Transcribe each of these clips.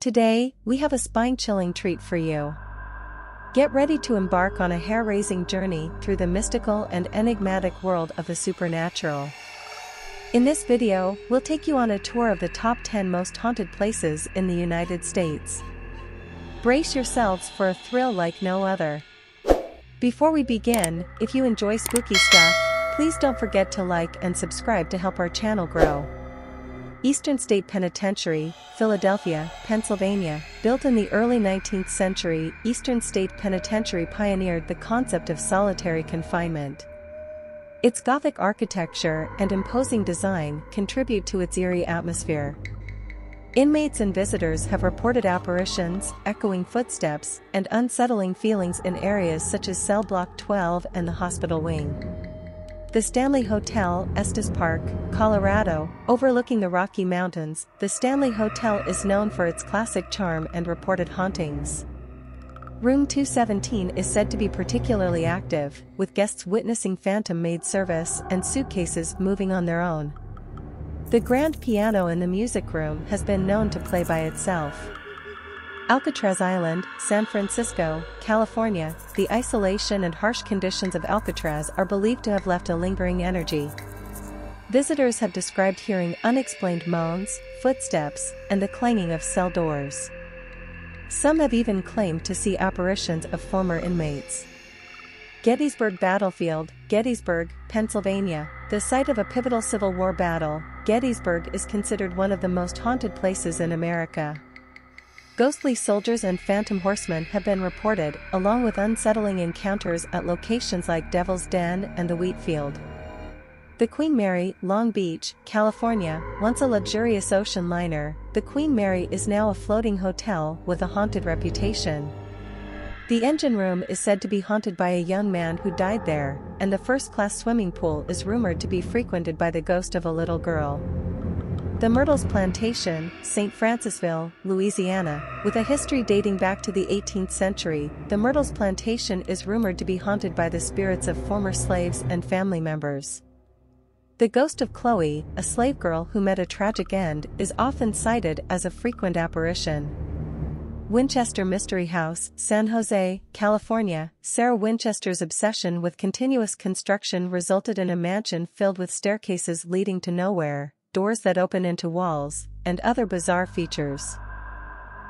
Today, we have a spine-chilling treat for you. Get ready to embark on a hair-raising journey through the mystical and enigmatic world of the supernatural. In this video, we'll take you on a tour of the top 10 most haunted places in the United States. Brace yourselves for a thrill like no other. Before we begin, if you enjoy spooky stuff, please don't forget to like and subscribe to help our channel grow. Eastern State Penitentiary, Philadelphia, Pennsylvania, built in the early 19th century, Eastern State Penitentiary pioneered the concept of solitary confinement. Its Gothic architecture and imposing design contribute to its eerie atmosphere. Inmates and visitors have reported apparitions, echoing footsteps, and unsettling feelings in areas such as Cell Block 12 and the hospital wing. The Stanley Hotel, Estes Park, Colorado, overlooking the Rocky Mountains, the Stanley Hotel is known for its classic charm and reported hauntings. Room 217 is said to be particularly active, with guests witnessing phantom maid service and suitcases moving on their own. The grand piano in the music room has been known to play by itself. Alcatraz Island, San Francisco, California, the isolation and harsh conditions of Alcatraz are believed to have left a lingering energy. Visitors have described hearing unexplained moans, footsteps, and the clanging of cell doors. Some have even claimed to see apparitions of former inmates. Gettysburg Battlefield, Gettysburg, Pennsylvania, the site of a pivotal Civil War battle, Gettysburg is considered one of the most haunted places in America. Ghostly soldiers and phantom horsemen have been reported, along with unsettling encounters at locations like Devil's Den and the Wheatfield. The Queen Mary, Long Beach, California, once a luxurious ocean liner, the Queen Mary is now a floating hotel with a haunted reputation. The engine room is said to be haunted by a young man who died there, and the first-class swimming pool is rumored to be frequented by the ghost of a little girl. The Myrtles Plantation, St. Francisville, Louisiana, with a history dating back to the 18th century, the Myrtles Plantation is rumored to be haunted by the spirits of former slaves and family members. The ghost of Chloe, a slave girl who met a tragic end, is often cited as a frequent apparition. Winchester Mystery House, San Jose, California, Sarah Winchester's obsession with continuous construction resulted in a mansion filled with staircases leading to nowhere, doors that open into walls, and other bizarre features.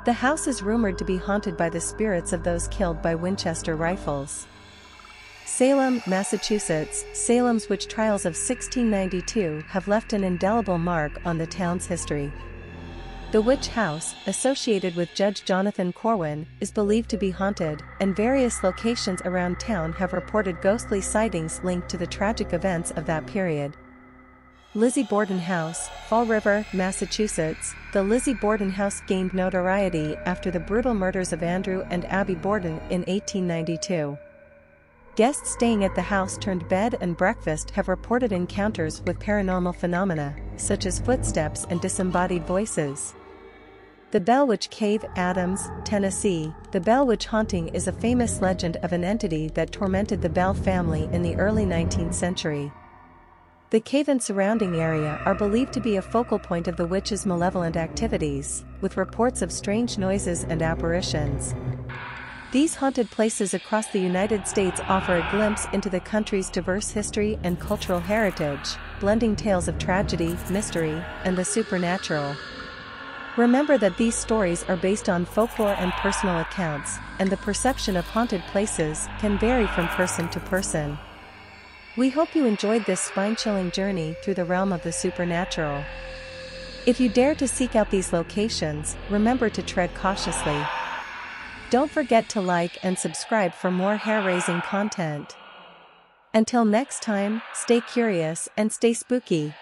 The house is rumored to be haunted by the spirits of those killed by Winchester rifles. Salem, Massachusetts, Salem's witch trials of 1692 have left an indelible mark on the town's history. The witch house, associated with Judge Jonathan Corwin, is believed to be haunted, and various locations around town have reported ghostly sightings linked to the tragic events of that period. Lizzie Borden House, Fall River, Massachusetts. The Lizzie Borden House gained notoriety after the brutal murders of Andrew and Abby Borden in 1892. Guests staying at the house turned bed and breakfast have reported encounters with paranormal phenomena, such as footsteps and disembodied voices. The Bell Witch Cave, Adams, Tennessee. The Bell Witch haunting is a famous legend of an entity that tormented the Bell family in the early 19th century. The cave and surrounding area are believed to be a focal point of the witch's malevolent activities, with reports of strange noises and apparitions. These haunted places across the United States offer a glimpse into the country's diverse history and cultural heritage, blending tales of tragedy, mystery, and the supernatural. Remember that these stories are based on folklore and personal accounts, and the perception of haunted places can vary from person to person. We hope you enjoyed this spine-chilling journey through the realm of the supernatural. If you dare to seek out these locations, remember to tread cautiously. Don't forget to like and subscribe for more hair-raising content. Until next time, stay curious and stay spooky.